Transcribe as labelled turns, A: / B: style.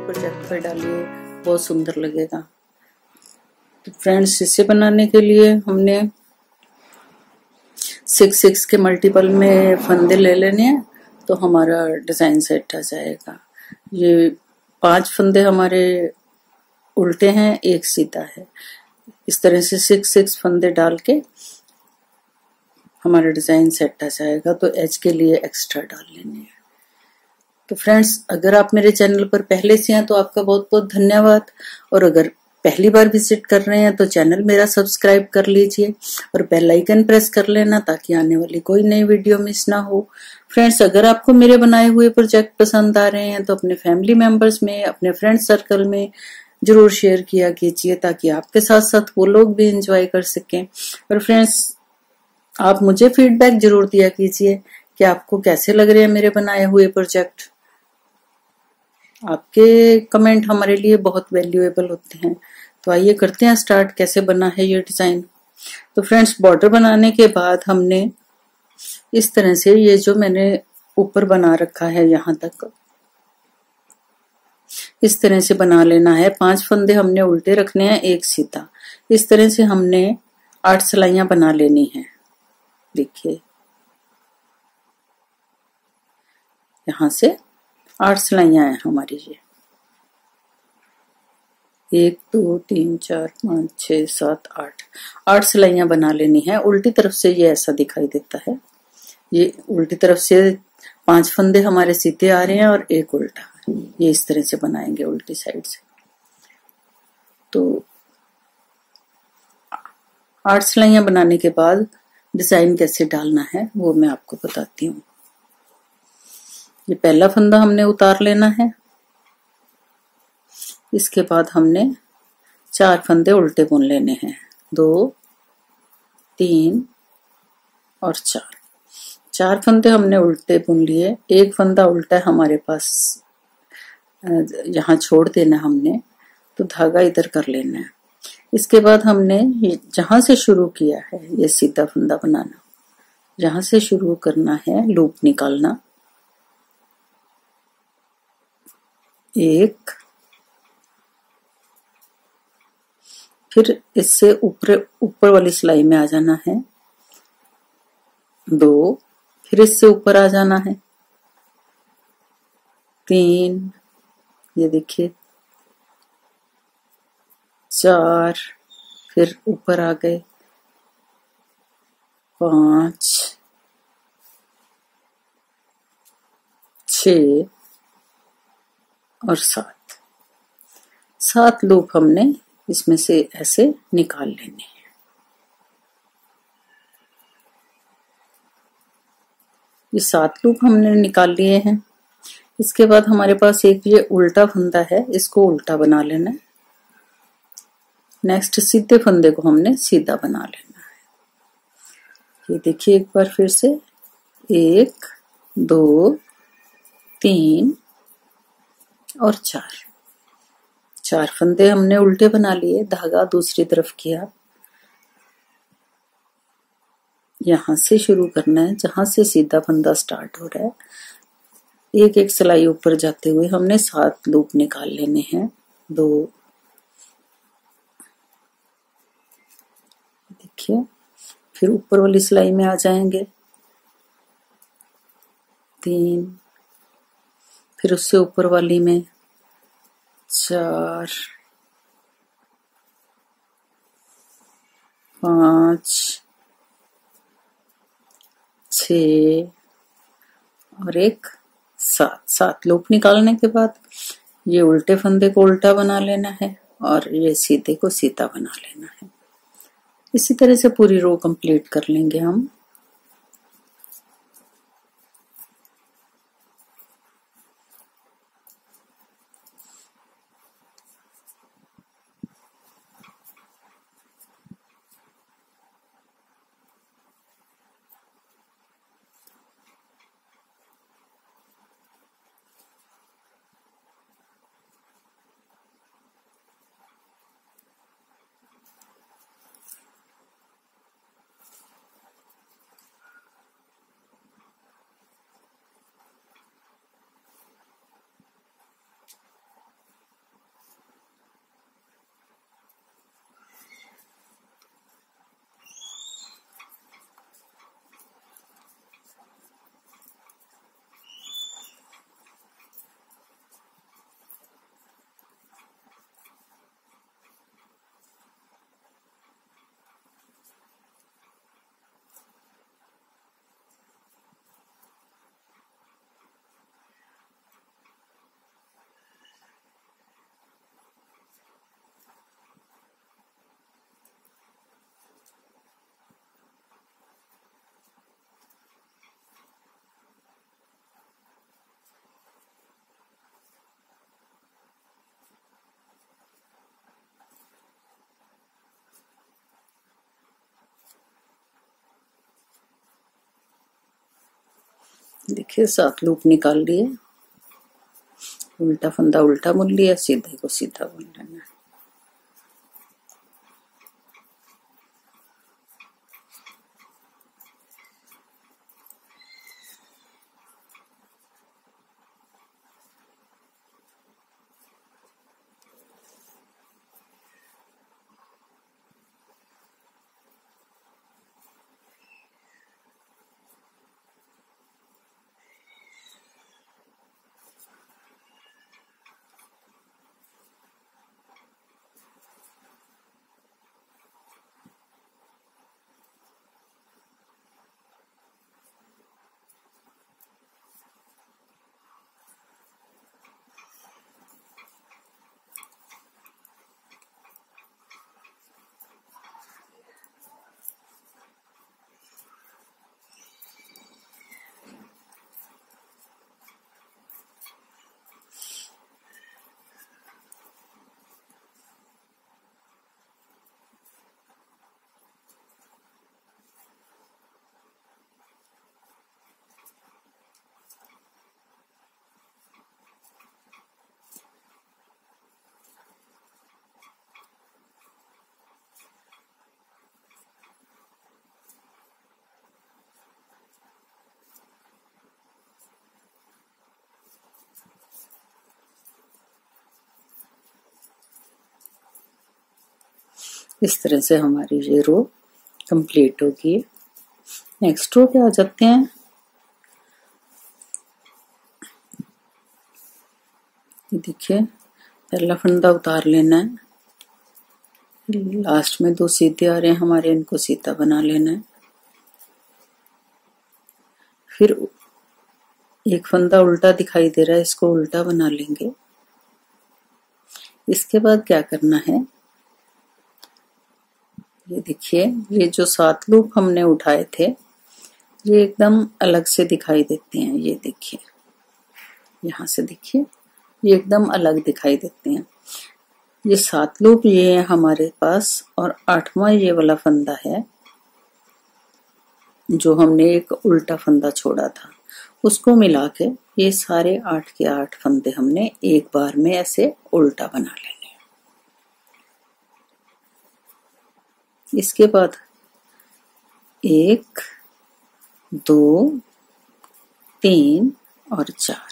A: Project पर डालिए, बहुत सुंदर लगेगा। तो फ्रेंड्स इसे बनाने के लिए हमने सिक्स सिक्स के मल्टीपल में फंदे ले लेने हैं तो हमारा डिज़ाइन सेट आ जाएगा। ये पाँच फंदे हमारे उल्टे हैं, एक सीधा है। इस तरह से सिक्स सिक्स फंदे डाल के हमारा डिज़ाइन सेट आ जाएगा तो एच के लिए एक्स्ट्रा डाल लेने हैं। तो फ्रेंड्स अगर आप मेरे चैनल पर पहले से हैं तो आपका बहुत बहुत धन्यवाद। और अगर पहली बार विज़िट कर रहे हैं तो चैनल मेरा सब्सक्राइब कर लीजिए और बेल आइकन प्रेस कर लेना ताकि आने वाली कोई नई वीडियो मिस ना हो। फ्रेंड्स अगर आपको मेरे बनाए हुए प्रोजेक्ट पसंद आ रहे हैं तो अपने फैमिली मेंबर्स में, अपने फ्रेंड सर्कल में ज़रूर शेयर किया कीजिए ताकि आपके साथ साथ वो लोग भी इंजॉय कर सकें। और फ्रेंड्स आप मुझे फीडबैक ज़रूर दिया कीजिए कि आपको कैसे लग रहे हैं मेरे बनाए हुए प्रोजेक्ट आपके कमेंट हमारे लिए बहुत वैल्यूएबल होते हैं। तो आइए करते हैं स्टार्ट कैसे बना है ये डिज़ाइन तो फ्रेंड्स बॉर्डर बनाने के बाद हमने इस तरह से ये जो मैंने ऊपर बना रखा है यहाँ तक, इस तरह से बना लेना है। पाँच फंदे हमने उल्टे रखने हैं, एक सीधा। इस तरह से हमने आठ सिलाइयाँ बना लेनी है। देखिए, यहाँ से आठ सिलाइयाँ हैं हमारी ये। एक, दो, तीन, चार, पाँच छ सात, आठ। आठ सिलाइयाँ बना लेनी है। उल्टी तरफ़ से ये ऐसा दिखाई देता है। ये उल्टी तरफ़ से पाँच फंदे हमारे सीधे आ रहे हैं और एक उल्टा। ये इस तरह से बनाएँगे उल्टी साइड से। तो आठ सिलाइयाँ बनाने के बाद डिज़ाइन कैसे डालना है वो मैं आपको बताती हूँ। ये पहला फंदा हमने उतार लेना है। इसके बाद हमने चार फंदे उल्टे बुन लेने हैं। दो, तीन और चार। चार फंदे हमने उल्टे बुन लिए। एक फंदा उल्टा हमारे पास यहाँ छोड़ देना हमने तो धागा इधर कर लेना है। इसके बाद हमने जहाँ से शुरू किया है, ये सीधा फंदा बनाना। जहाँ से शुरू करना है, लूप निकालना। एक, फिर इससे ऊपर ऊपर वाली सिलाई में आ जाना है। दो, फिर इससे ऊपर आ जाना है। तीन, ये देखिए। चार, फिर ऊपर आ गए। पाँच, छ और सात। सात लूप हमने इसमें से ऐसे निकाल लेने हैं। ये सात लूप हमने निकाल लिए हैं। इसके बाद हमारे पास एक ये उल्टा फंदा है, इसको उल्टा बना लेना है। नेक्स्ट सीधे फंदे को हमने सीधा बना लेना है। ये देखिए एक बार फिर से। एक, दो, तीन और चार। चार फंदे हमने उल्टे बना लिए, धागा दूसरी तरफ़ किया। यहाँ से शुरू करना है, जहाँ से सीधा फंदा स्टार्ट हो रहा है। एक एक सिलाई ऊपर जाते हुए हमने सात लूप निकाल लेने हैं। दो। देखिए, फिर ऊपर वाली सिलाई में आ जाएँगे। तीन। फिर उससे ऊपर वाली में चार, पाँच, छ और एक, सात। सात लूप निकालने के बाद ये उल्टे फंदे को उल्टा बना लेना है और ये सीधे को सीधा बना लेना है। इसी तरह से पूरी रो कंप्लीट कर लेंगे हम। देखिए, सात लूप निकाल लिए। उल्टा फंदा उल्टा बुन लिया, सीधे को सीधा बुन लेना। इस तरह से हमारी ये रो कंप्लीट होगी। नेक्स्ट रो पे आ जाते हैं। देखिए, पहला फंदा उतार लेना है। लास्ट में दो सीधे आ रहे हैं, हमारे इनको सीधा बना लेना है। फिर एक फंदा उल्टा दिखाई दे रहा है, इसको उल्टा बना लेंगे। इसके बाद क्या करना है? ये देखिए, ये जो सात लूप हमने उठाए थे, ये एकदम अलग से दिखाई देते हैं। ये देखिए, यहाँ से देखिए, ये एकदम अलग दिखाई देते हैं। ये सात लूप, ये है हमारे पास, और आठवां ये वाला फंदा है, जो हमने एक उल्टा फंदा छोड़ा था। उसको मिला के ये सारे आठ के आठ फंदे हमने एक बार में ऐसे उल्टा बना लेने इसके बाद एक दो तीन और चार।